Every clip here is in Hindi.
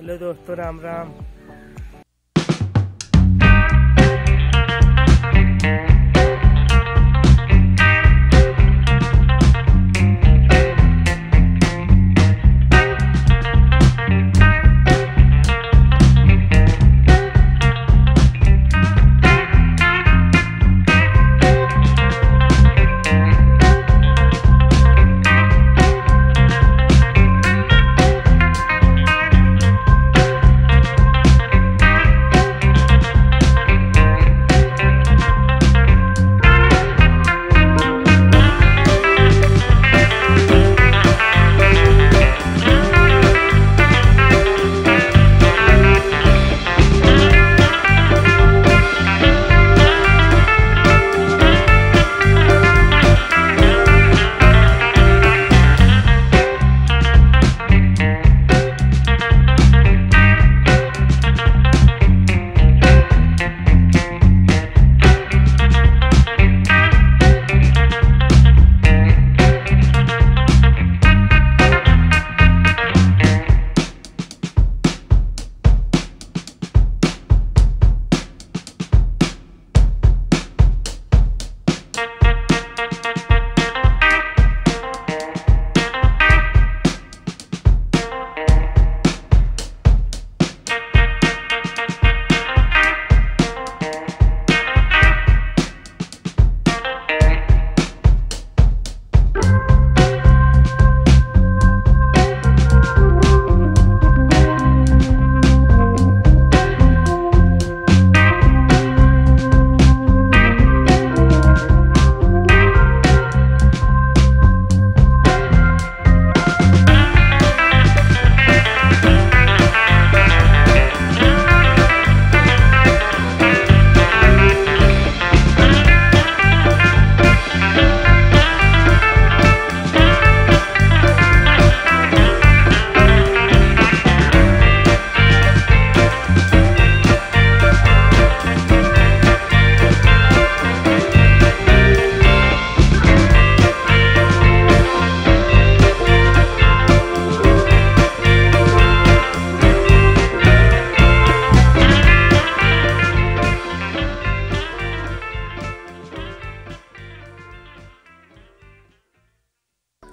हेलो दोस्तों राम राम।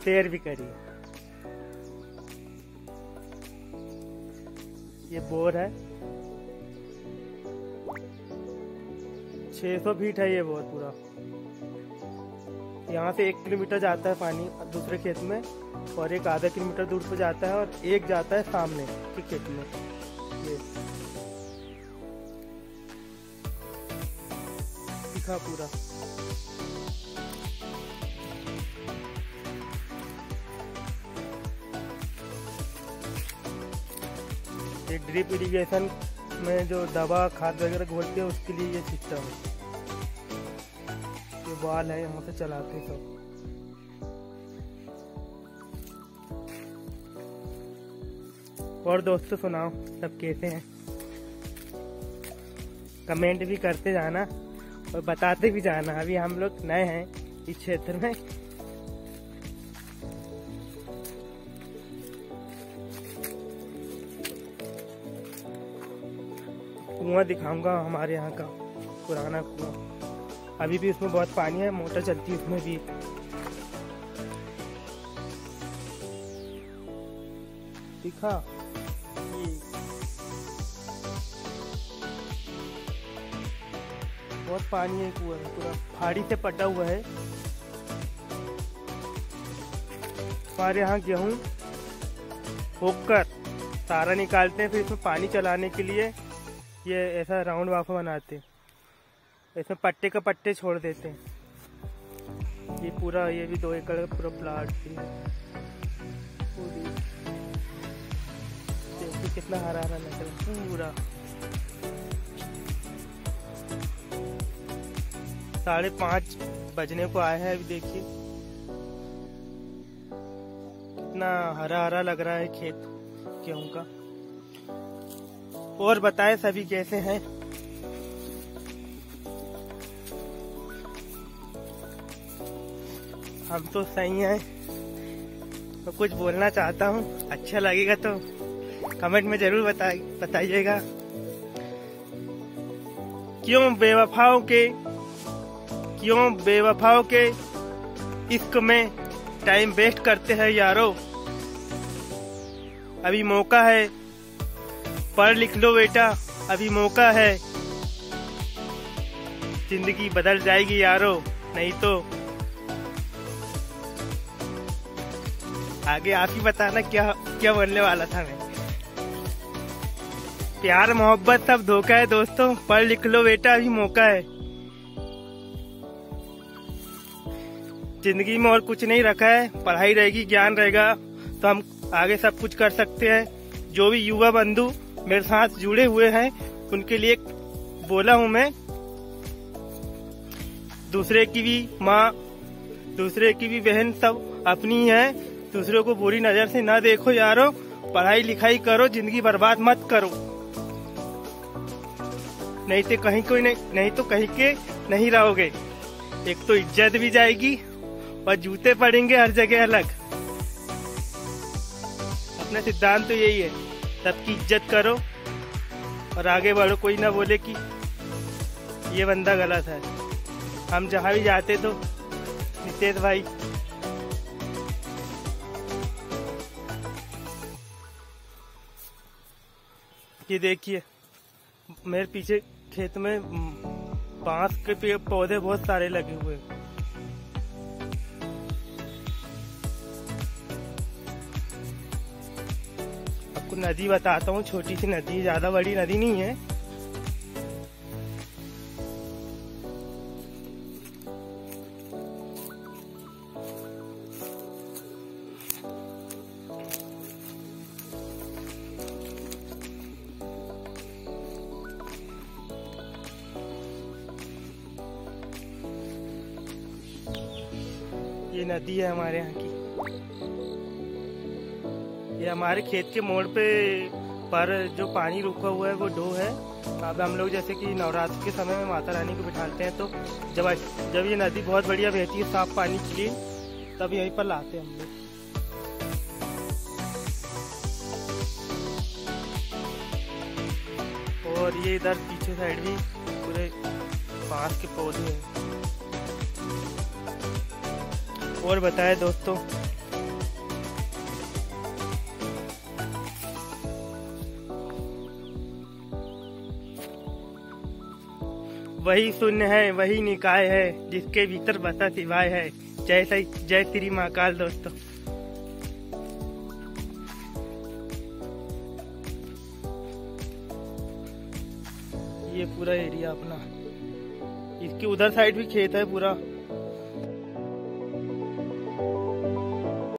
शेयर भी करिए ये बोर है। 600 फीट है ये बोर पूरा। यहाँ से एक किलोमीटर जाता है पानी दूसरे खेत में और एक आधा किलोमीटर दूर पे जाता है और एक जाता है सामने के खेत में। ये। पूरा। ड्रिप इरिगेशन में जो दवा, खाद वगैरह घोलते हैं, उसके लिए ये सिस्टम है। ये बाल है, यहाँ से चलाते हैं सब। और दोस्तों सुनाओ, सब कैसे हैं? कमेंट भी करते जाना और बताते भी जाना। अभी हम लोग नए हैं इस क्षेत्र में। कुआँ दिखाऊँगा हमारे यहाँ का पुराना कुआँ। अभी भी उसमें बहुत पानी है, मोटर चलती है उसमें भी। दिखा। बहुत पानी है कुआँ, पूरा पहाड़ी से पटा हुआ है। हमारे यहाँ गेहूँ होकर सारा निकालते हैं फिर इसमें पानी चलाने के लिए। ये ऐसा राउंड वाफा बनाते हैं। इसमें पट्टे का पट्टे छोड़ देते हैं। ये पूरा, ये भी दो एकड़ का पूरा प्लाट पूरी। देखिए कितना हरा हरा है। पूरा। साढ़े पाँच बजने को आए हैं अभी देखिए। कितना हरा हरा लग रहा है खेत गेहूँ का। और बताए सभी कैसे हैं। हम तो सही हैं। मैं कुछ बोलना चाहता हूँ। अच्छा लगेगा तो कमेंट में ज़रूर बता बताइएगा। क्यों बेवफाओं के, क्यों बेवफाओं के इश्क में टाइम वेस्ट करते हैं यारो? अभी मौका है पढ़ लिख लो बेटा, अभी मौका है। ज़िंदगी बदल जाएगी यारो, नहीं तो। आगे आप ही बताना क्या क्या बोलने वाला था मैं। प्यार, मोहब्बत सब धोखा है दोस्तों। पढ़ लिख लो बेटा, अभी मौका है। ज़िंदगी में और कुछ नहीं रखा है, पढ़ाई रहेगी, ज्ञान रहेगा तो हम आगे सब कुछ कर सकते हैं। जो भी युवा बंधु मेरे साथ जुड़े हुए हैं। उनके लिए बोला हूँ मैं। दूसरे की भी माँ, दूसरे की भी बहन सब अपनी है। दूसरों को बुरी नज़र से ना देखो यारो। पढ़ाई लिखाई करो, ज़िंदगी बर्बाद मत करो। नहीं तो कहीं कोई नहीं नहीं तो कहीं के नहीं रहोगे। एक तो इज़्ज़त भी जाएगी और जूते पड़ेंगे हर जगह अलग। अपना सिद्धांत तो यही है। सबकी इज़्ज़त करो और आगे बढ़ो। कोई ना बोले कि ये बंदा गलत है। हम जहाँ भी जाते तो नितेश भाई। ये देखिए, मेरे पीछे खेत में बाँस के पौधे बहुत सारे लगे हुए आपको नदी बताता हूँ, छोटी सी नदी, ज़्यादा बड़ी नदी नहीं है। ये नदी है हमारे यहाँ की। ये हमारे खेत के मोड़ पे पर जो पानी रुका हुआ है, वो डो है। अब हम लोग जैसे कि नवरात्र के समय में माता रानी को बिठाते हैं तो जब जब ये नदी बहुत बढ़िया बहती है, साफ़ पानी के लिए, तब यहीं पर लाते हैं हम लोग। और ये इधर पीछे साइड भी पूरे बाँस के पौधे हैं। और बताए दोस्तों वही शून्य है, वही निकाय है, जिसके भीतर बसा सिवाय है। जय सही, जय श्री महाकाल दोस्तों। ये पूरा एरिया अपना। इसके उधर साइड भी खेत है पूरा।